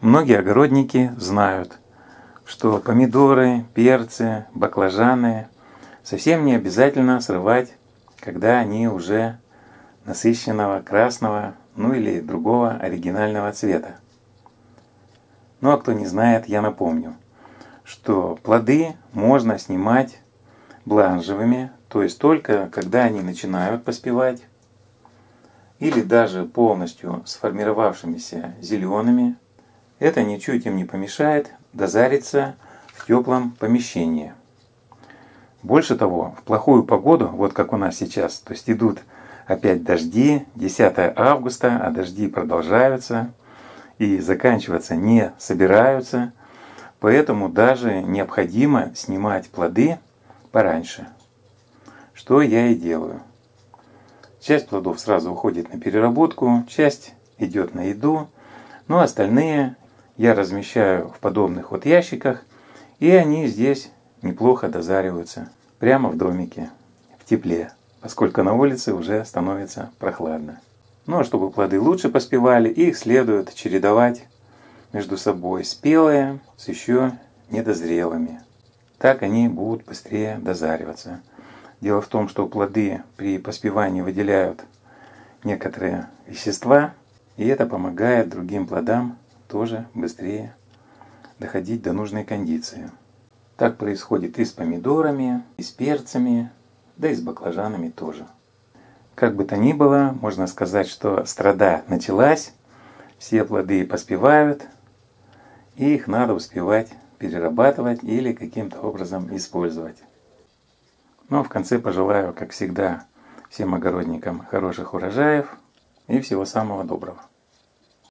Многие огородники знают, что помидоры, перцы, баклажаны совсем не обязательно срывать, когда они уже насыщенного красного, ну или другого оригинального цвета. Ну а кто не знает, я напомню, что плоды можно снимать бланжевыми, то есть только когда они начинают поспевать, или даже полностью сформировавшимися зелеными. Это ничуть им не помешает дозариться в теплом помещении. Больше того, в плохую погоду, вот как у нас сейчас, то есть идут опять дожди, 10 августа, а дожди продолжаются и заканчиваться не собираются, поэтому даже необходимо снимать плоды пораньше, что я и делаю. Часть плодов сразу уходит на переработку, часть идет на еду, но остальные я размещаю в подобных вот ящиках, и они здесь неплохо дозариваются прямо в домике, в тепле, поскольку на улице уже становится прохладно. Ну а чтобы плоды лучше поспевали, их следует чередовать между собой спелые с еще недозрелыми. Так они будут быстрее дозариваться. Дело в том, что плоды при поспевании выделяют некоторые вещества, и это помогает другим плодам тоже быстрее доходить до нужной кондиции. Так происходит и с помидорами, и с перцами, да и с баклажанами тоже. Как бы то ни было, можно сказать, что страда началась, все плоды поспевают, и их надо успевать перерабатывать или каким-то образом использовать. А в конце пожелаю, как всегда, всем огородникам хороших урожаев и всего самого доброго.